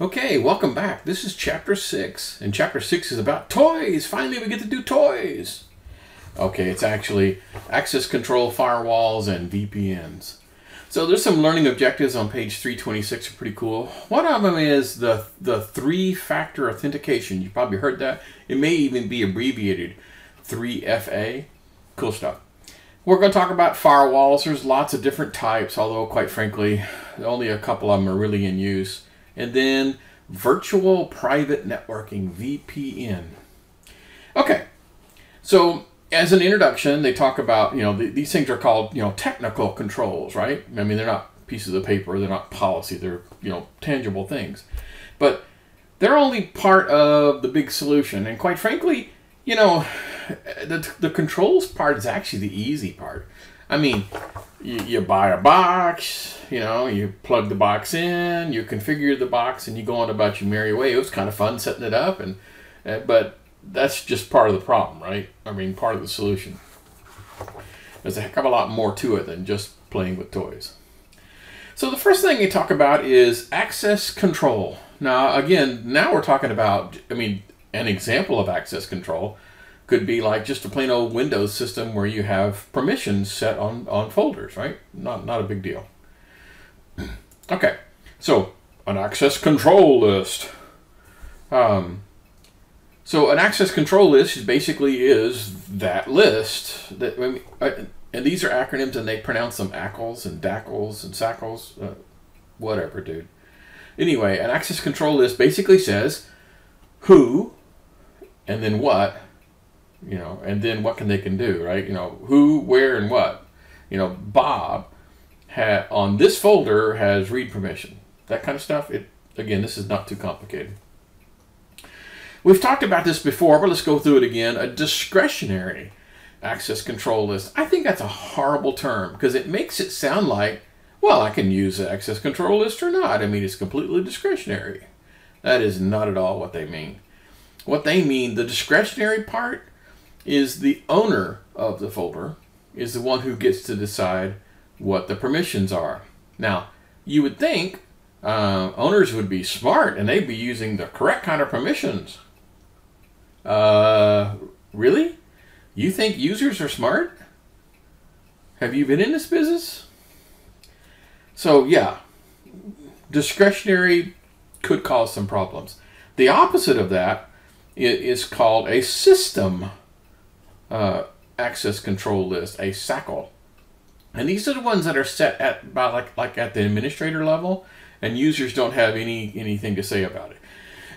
Okay, welcome back. This is chapter 6, and chapter 6 is about toys. Finally, we get to do toys. Okay, it's actually access control firewalls and VPNs. So there's some learning objectives on page 326 are pretty cool. One of them is the, the three-factor authentication. You probably heard that. It may even be abbreviated 3FA. Cool stuff. We're going to talk about firewalls. There's lots of different types, although quite frankly, only a couple of them are really in use and then virtual private networking, VPN. Okay, so as an introduction, they talk about, you know, th these things are called, you know, technical controls, right? I mean, they're not pieces of paper, they're not policy, they're, you know, tangible things. But they're only part of the big solution. And quite frankly, you know, the, the controls part is actually the easy part. I mean, you, you buy a box, you know, you plug the box in, you configure the box, and you go on about your merry way. It was kind of fun setting it up, and uh, but that's just part of the problem, right? I mean, part of the solution. There's a heck of a lot more to it than just playing with toys. So the first thing you talk about is access control. Now, again, now we're talking about, I mean, an example of access control could be like just a plain old Windows system where you have permissions set on, on folders, right? Not, not a big deal. okay, so an access control list. Um, so an access control list basically is that list that, I mean, uh, and these are acronyms and they pronounce them ACLs and DACLs and SACLs, uh, whatever, dude. Anyway, an access control list basically says who and then what you know, and then what can they can do, right? You know, who, where, and what. You know, Bob had on this folder has read permission, that kind of stuff. It again, this is not too complicated. We've talked about this before, but let's go through it again. A discretionary access control list. I think that's a horrible term because it makes it sound like, well, I can use the access control list or not. I mean, it's completely discretionary. That is not at all what they mean. What they mean, the discretionary part is the owner of the folder is the one who gets to decide what the permissions are. Now, you would think uh, owners would be smart and they'd be using the correct kind of permissions. Uh, really? You think users are smart? Have you been in this business? So, yeah, discretionary could cause some problems. The opposite of that is called a system uh, access control list, a SACL. And these are the ones that are set at about like like at the administrator level, and users don't have any anything to say about it.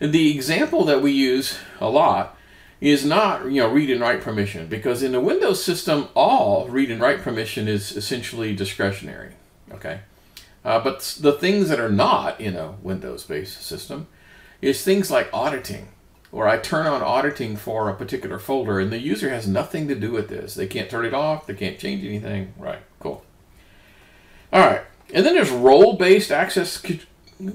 And the example that we use a lot is not you know read and write permission because in the Windows system all read and write permission is essentially discretionary. Okay, uh, but the things that are not in a Windows-based system is things like auditing or I turn on auditing for a particular folder and the user has nothing to do with this. They can't turn it off, they can't change anything. Right, cool. All right, and then there's role-based access,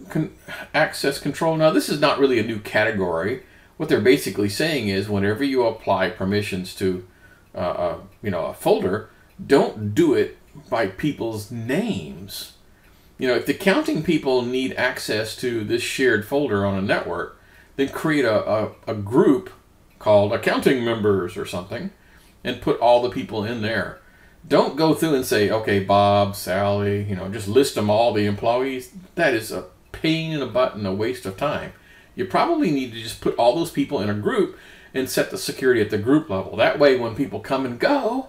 con access control. Now this is not really a new category. What they're basically saying is whenever you apply permissions to uh, uh, you know, a folder, don't do it by people's names. You know, if the counting people need access to this shared folder on a network, then create a, a, a group called accounting members or something and put all the people in there. Don't go through and say, okay, Bob, Sally, you know, just list them all, the employees. That is a pain in the butt and a waste of time. You probably need to just put all those people in a group and set the security at the group level. That way, when people come and go,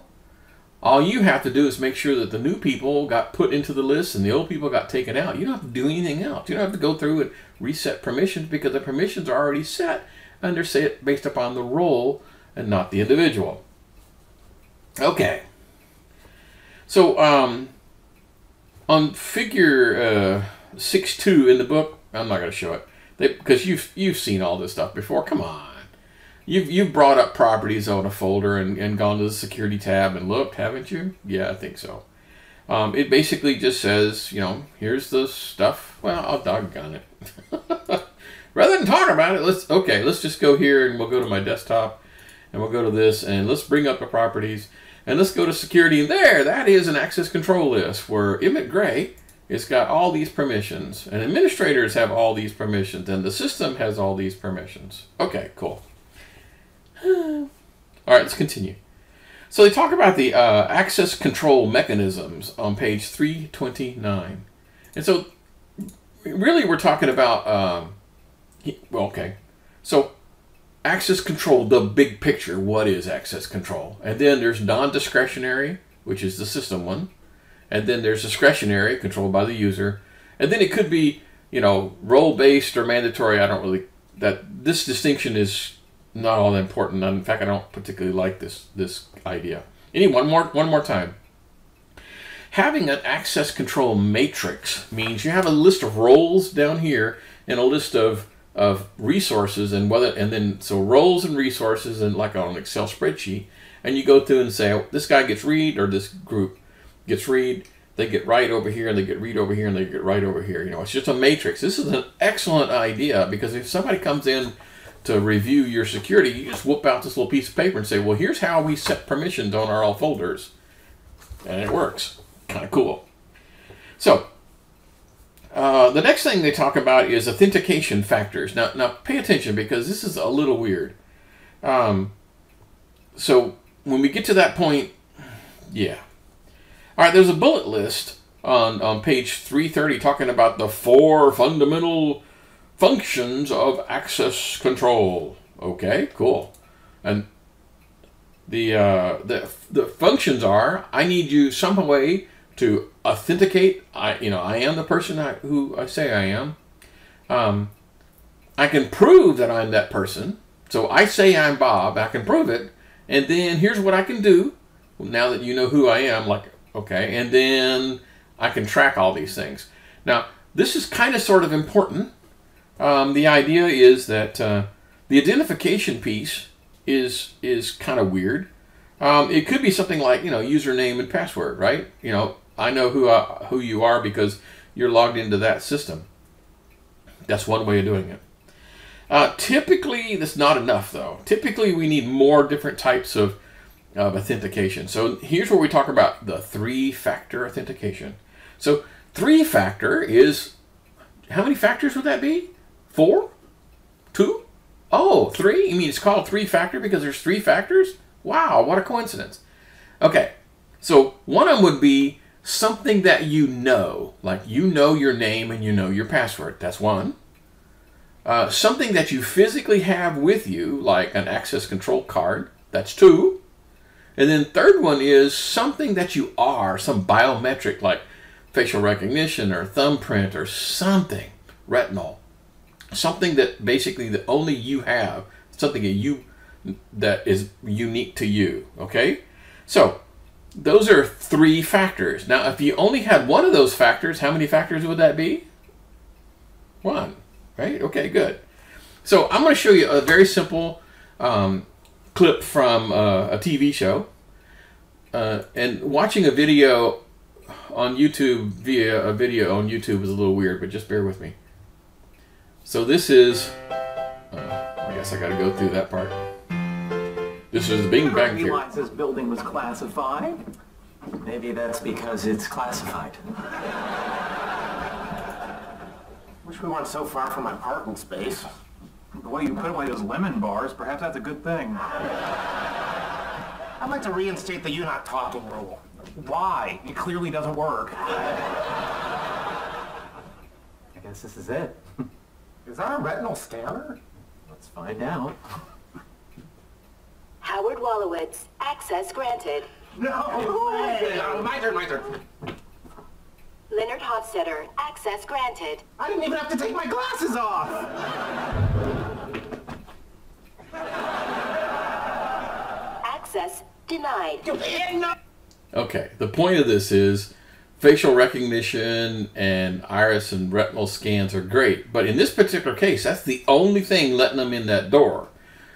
all you have to do is make sure that the new people got put into the list and the old people got taken out. You don't have to do anything else. You don't have to go through and reset permissions because the permissions are already set and they're set based upon the role and not the individual. Okay. So um, on figure uh, 6.2 in the book, I'm not going to show it because you've, you've seen all this stuff before. Come on. You've, you've brought up properties on a folder and, and gone to the security tab and looked, haven't you? Yeah, I think so. Um, it basically just says, you know, here's the stuff. Well, I'll doggone it. Rather than talk about it, let's, okay, let's just go here and we'll go to my desktop and we'll go to this and let's bring up the properties and let's go to security. And there, that is an access control list where Emmet Gray it's got all these permissions, and administrators have all these permissions, and the system has all these permissions. Okay, cool. All right, let's continue. So they talk about the uh, access control mechanisms on page 329. And so really we're talking about, um, well, okay. So access control, the big picture, what is access control? And then there's non-discretionary, which is the system one. And then there's discretionary, controlled by the user. And then it could be, you know, role-based or mandatory. I don't really, that this distinction is not all that important. In fact, I don't particularly like this, this idea. Any one more, one more time. Having an access control matrix means you have a list of roles down here and a list of of resources and whether and then so roles and resources and like on an Excel spreadsheet and you go through and say oh, this guy gets read or this group gets read they get right over here and they get read over here and they get right over here you know it's just a matrix this is an excellent idea because if somebody comes in to review your security you just whoop out this little piece of paper and say well here's how we set permissions on our all folders and it works kind of cool so uh, the next thing they talk about is authentication factors. Now, now pay attention because this is a little weird. Um, so when we get to that point, yeah. All right, there's a bullet list on, on page 330 talking about the four fundamental functions of access control. Okay, cool. And the, uh, the, the functions are, I need you some way to authenticate. I, you know, I am the person I, who I say I am. Um, I can prove that I'm that person. So I say I'm Bob. I can prove it, and then here's what I can do. Now that you know who I am, like okay, and then I can track all these things. Now this is kind of sort of important. Um, the idea is that uh, the identification piece is is kind of weird. Um, it could be something like you know username and password, right? You know, I know who uh, who you are because you're logged into that system. That's one way of doing it. Uh, typically, that's not enough, though. Typically, we need more different types of, of authentication. So here's where we talk about the three-factor authentication. So three-factor is, how many factors would that be? Four? Two? Oh, three? You mean it's called three-factor because there's three factors? Wow, what a coincidence. Okay, so one of them would be something that you know, like you know your name and you know your password. That's one. Uh, something that you physically have with you, like an access control card. That's two. And then third one is something that you are, some biometric like facial recognition or thumbprint or something, retinal. Something that basically that only you have, something that you that is unique to you, okay? So, those are three factors. Now, if you only had one of those factors, how many factors would that be? One, right? Okay, good. So I'm going to show you a very simple um, clip from uh, a TV show. Uh, and watching a video on YouTube via a video on YouTube is a little weird, but just bear with me. So this is, uh, I guess I got to go through that part. This is Big Bang Theory. this building was classified. Maybe that's because it's classified. Wish we weren't so far from my parking space. The way you put away those lemon bars, perhaps that's a good thing. I'd like to reinstate the you're not talking rule. Why? It clearly doesn't work. I guess this is it. Is that a retinal scanner? Let's find out. Howard Wolowitz, access granted. No way! Uh, my turn, my turn. Leonard Hofstadter, access granted. I didn't even have to take my glasses off! Access denied. Okay, the point of this is facial recognition and iris and retinal scans are great, but in this particular case, that's the only thing letting them in that door.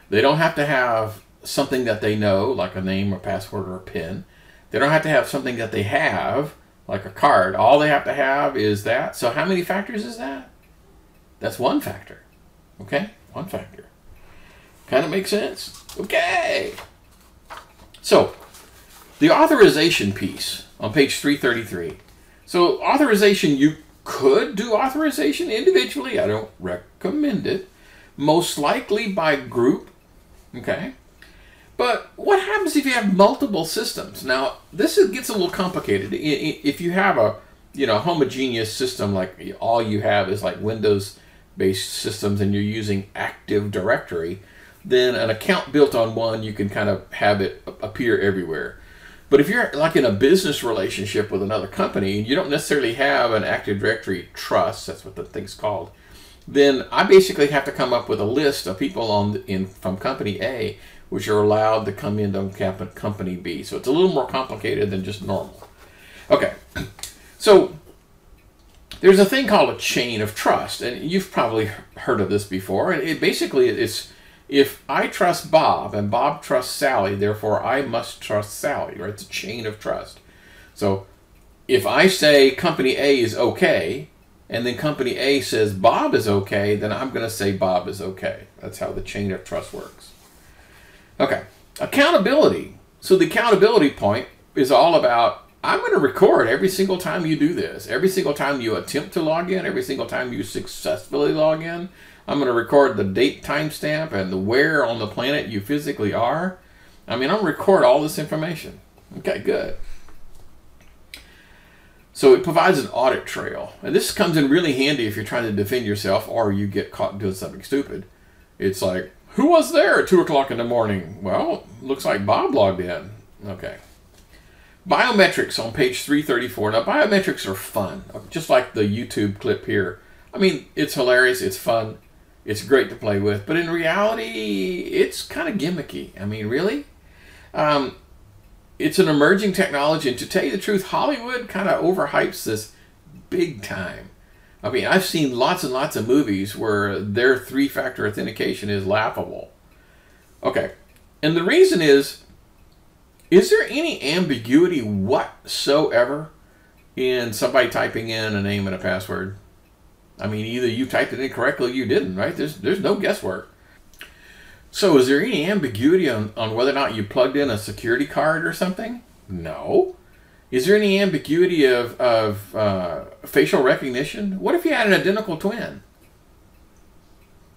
They don't have to have something that they know, like a name or password or a PIN. They don't have to have something that they have, like a card. All they have to have is that. So how many factors is that? That's one factor. Okay? One factor. Kind of makes sense. Okay. So, the authorization piece on page 333. So authorization, you could do authorization individually. I don't recommend it. Most likely by group. Okay. But what happens if you have multiple systems? Now, this gets a little complicated. If you have a you know homogeneous system like all you have is like Windows based systems and you're using Active Directory, then an account built on one you can kind of have it appear everywhere. But if you're like in a business relationship with another company and you don't necessarily have an Active Directory trust, that's what the thing's called, then I basically have to come up with a list of people on in from company A which are allowed to come into company B. So it's a little more complicated than just normal. Okay, so there's a thing called a chain of trust, and you've probably heard of this before. And it basically it's if I trust Bob and Bob trusts Sally, therefore I must trust Sally. Right? It's a chain of trust. So if I say company A is okay, and then company A says Bob is okay, then I'm going to say Bob is okay. That's how the chain of trust works. Okay, accountability. So the accountability point is all about I'm going to record every single time you do this, every single time you attempt to log in, every single time you successfully log in. I'm going to record the date timestamp and the where on the planet you physically are. I mean, to record all this information. Okay, good. So it provides an audit trail. And this comes in really handy if you're trying to defend yourself or you get caught doing something stupid. It's like, who was there at 2 o'clock in the morning? Well, looks like Bob logged in. Okay. Biometrics on page 334. Now, biometrics are fun, just like the YouTube clip here. I mean, it's hilarious, it's fun, it's great to play with, but in reality, it's kind of gimmicky. I mean, really? Um, it's an emerging technology, and to tell you the truth, Hollywood kind of overhypes this big time. I mean, I've seen lots and lots of movies where their three factor authentication is laughable. Okay. And the reason is is there any ambiguity whatsoever in somebody typing in a name and a password? I mean, either you typed it in correctly or you didn't, right? There's, there's no guesswork. So is there any ambiguity on, on whether or not you plugged in a security card or something? No. Is there any ambiguity of, of uh, facial recognition? What if you had an identical twin?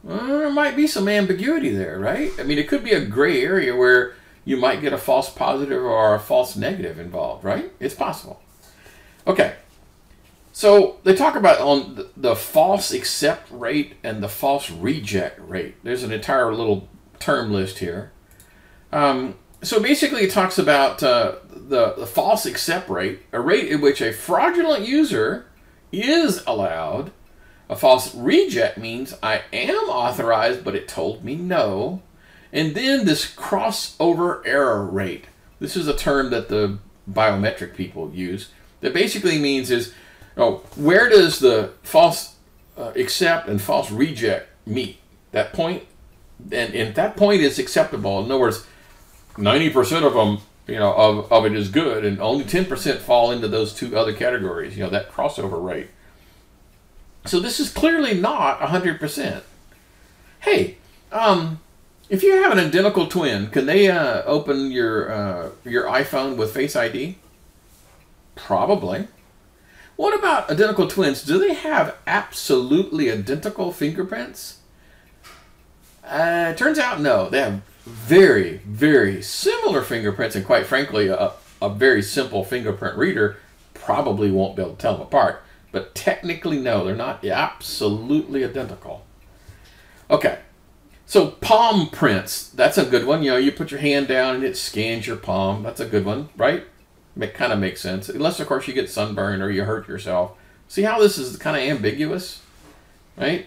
Well, there might be some ambiguity there, right? I mean, it could be a gray area where you might get a false positive or a false negative involved, right? It's possible. Okay. So they talk about on the false accept rate and the false reject rate. There's an entire little term list here. Um, so basically, it talks about uh, the, the false accept rate, a rate in which a fraudulent user is allowed. A false reject means I am authorized, but it told me no. And then this crossover error rate. This is a term that the biometric people use. That basically means is, oh, where does the false uh, accept and false reject meet? That point, and, and that point is acceptable. In other words, 90% of them, you know, of, of it is good, and only 10% fall into those two other categories, you know, that crossover rate. So this is clearly not 100%. Hey, um, if you have an identical twin, can they uh, open your uh, your iPhone with Face ID? Probably. What about identical twins? Do they have absolutely identical fingerprints? Uh, turns out no. They have very, very similar fingerprints, and quite frankly, a, a very simple fingerprint reader probably won't be able to tell them apart. But technically, no, they're not absolutely identical. Okay, so palm prints, that's a good one. You know, you put your hand down and it scans your palm. That's a good one, right? It kind of makes sense. Unless, of course, you get sunburned or you hurt yourself. See how this is kind of ambiguous, right?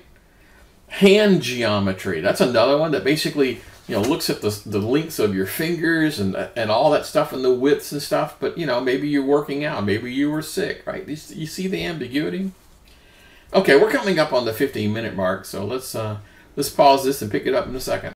Hand geometry, that's another one that basically you know looks at the, the lengths of your fingers and and all that stuff and the widths and stuff but you know maybe you're working out maybe you were sick right you, you see the ambiguity okay we're coming up on the 15 minute mark so let's uh let's pause this and pick it up in a second